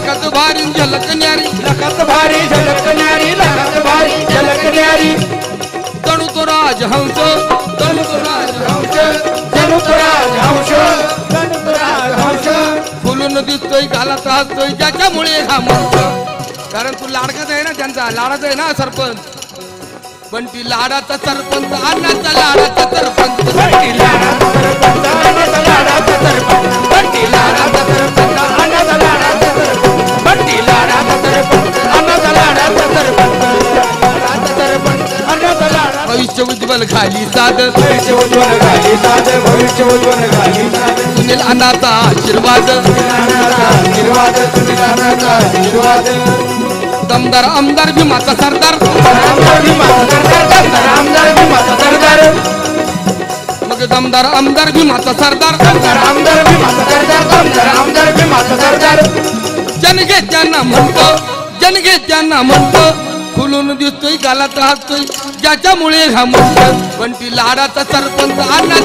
लाखात भारी झलक न्यारी. लखत भारी झलक न्यारी लखत भारी झलक न्यारी. तणू तो राजहंस. तणू तो राजहंस. जणू तो राजहंस. जणू तो राजहंस. फुलून दिसतोय घालत असतोय ज्याच्यामुळे हा मंच कारण तू लाडकाच आहे ना त्यांचा लाडाचा आहे ना सरपंच. पण ती लाडाचा सरपंच अन्नाचा लाडाचा सरपंच. उज्ज्वल खाली साध भविष्य उज्ज्वल घाली साध भविष्य उज्ज्वल घाली सुनील अण्णाचा आशीर्वाद. आशीर्वाद सुनिलानाचा आशीर्वाद. दमदार आमदार भीमाचा सरदार. आमदार भीमाचा सरदार मग दमदार आमदार भीमाचा सरदार. आमदार आमदार भीमाचा सरदार आमदार आमदार भीमाचा सरदार. जनगेत्यांना म्हणतो जनगेत्यांना म्हणतो. खुलून दिसतोय गालात हसतोय ज्याच्यामुळे हा मुलगा पण ती लाडाचा सरपंच अन्नाचा